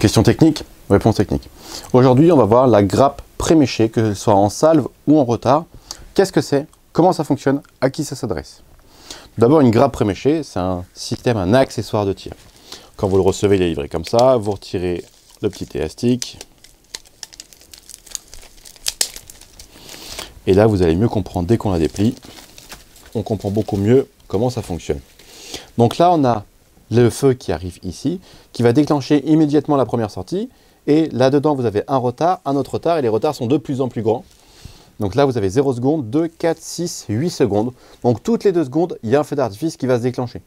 Question technique, réponse technique. Aujourd'hui, on va voir la grappe préméchée, que ce soit en salve ou en retard. Qu'est-ce que c'est? Comment ça fonctionne? À qui ça s'adresse? D'abord, une grappe préméchée, c'est un système, un accessoire de tir. Quand vous le recevez, il est livré comme ça. Vous retirez le petit élastique. Et là, vous allez mieux comprendre dès qu'on a des plis. On comprend beaucoup mieux comment ça fonctionne. Donc là, on a le feu qui arrive ici, qui va déclencher immédiatement la première sortie. Et là-dedans, vous avez un retard, un autre retard, et les retards sont de plus en plus grands. Donc là, vous avez 0 secondes, 2, 4, 6, 8 secondes. Donc toutes les 2 secondes, il y a un feu d'artifice qui va se déclencher.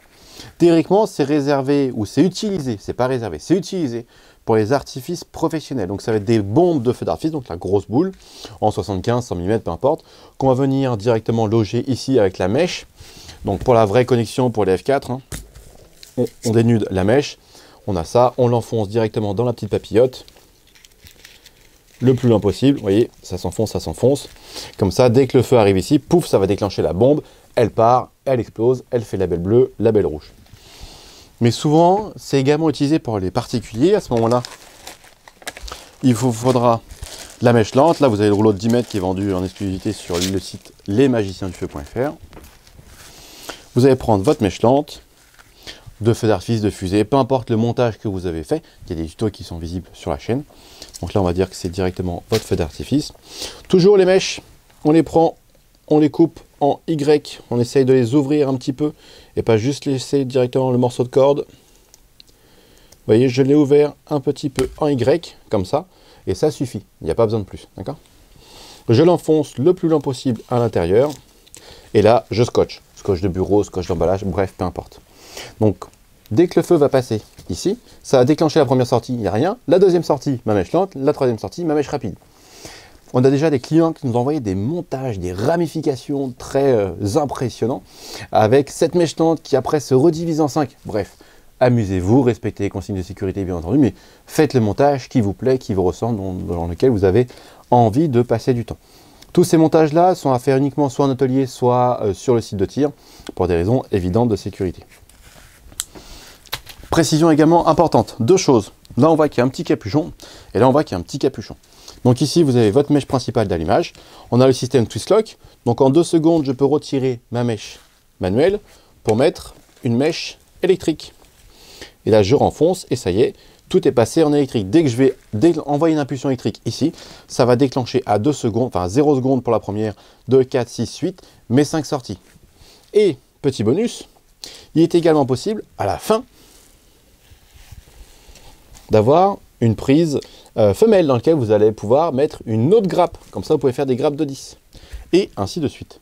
Théoriquement, c'est réservé ou c'est utilisé, c'est pas réservé, c'est utilisé pour les artifices professionnels. Donc ça va être des bombes de feu d'artifice, donc la grosse boule, en 75, 100 mm, peu importe, qu'on va venir directement loger ici avec la mèche. Donc pour la vraie connexion pour les F4, hein, on, dénude la mèche, on a ça, on l'enfonce directement dans la petite papillote, le plus loin possible. Vous voyez, ça s'enfonce, ça s'enfonce. Comme ça, dès que le feu arrive ici, pouf, ça va déclencher la bombe. Elle part, elle explose, elle fait la belle bleue, la belle rouge. Mais souvent, c'est également utilisé pour les particuliers. À ce moment-là, il vous faudra la mèche lente. Là, vous avez le rouleau de 10 mètres qui est vendu en exclusivité sur le site lesmagiciensdufeu.fr. Vous allez prendre votre mèche lente, de feu d'artifice, de fusée, peu importe le montage que vous avez fait. Il y a des tutos qui sont visibles sur la chaîne. Donc là, on va dire que c'est directement votre feu d'artifice. Toujours les mèches, on les prend, on les coupe en Y, on essaye de les ouvrir un petit peu et pas juste laisser directement le morceau de corde. Vous voyez, je l'ai ouvert un petit peu en Y, comme ça, et ça suffit. Il n'y a pas besoin de plus, d'accord? Je l'enfonce le plus loin possible à l'intérieur, et là, je scotch. Scotch de bureau, scotch d'emballage, bref, peu importe. Donc, dès que le feu va passer ici, ça va déclencher la première sortie, il n'y a rien. La deuxième sortie, ma mèche lente. La troisième sortie, ma mèche rapide. On a déjà des clients qui nous ont envoyé des montages, des ramifications très euh, impressionnants, avec cette mèche lente qui après se redivise en 5. Bref, amusez-vous, respectez les consignes de sécurité bien entendu, mais faites le montage qui vous plaît, qui vous ressemble, dans, lequel vous avez envie de passer du temps. Tous ces montages-là sont à faire uniquement soit en atelier, soit euh, sur le site de tir, pour des raisons évidentes de sécurité. Précision également importante, deux choses. Là, on voit qu'il y a un petit capuchon, et là, on voit qu'il y a un petit capuchon. Donc ici, vous avez votre mèche principale d'allumage. On a le système twist lock. Donc en deux secondes, je peux retirer ma mèche manuelle pour mettre une mèche électrique. Et là, je renfonce et ça y est, tout est passé en électrique. Dès que je vais envoyer une impulsion électrique ici, ça va déclencher à 2 secondes, enfin 0 secondes pour la première, 2, 4, 6, 8, mes 5 sorties. Et petit bonus, il est également possible à la fin d'avoir une prise euh, femelle dans laquelle vous allez pouvoir mettre une autre grappe. Comme ça, vous pouvez faire des grappes de 10. Et ainsi de suite.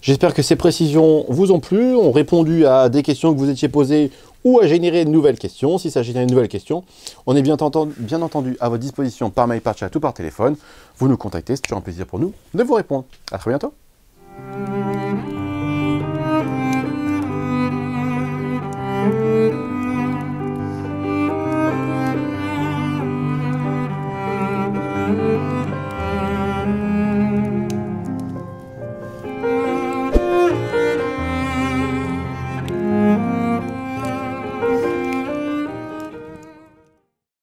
J'espère que ces précisions vous ont plu, ont répondu à des questions que vous étiez posées ou à générer de nouvelles questions. Si ça génère une nouvelle question, on est bien entendu, à votre disposition par mail, par chat ou par téléphone. Vous nous contactez, c'est toujours un plaisir pour nous de vous répondre. À très bientôt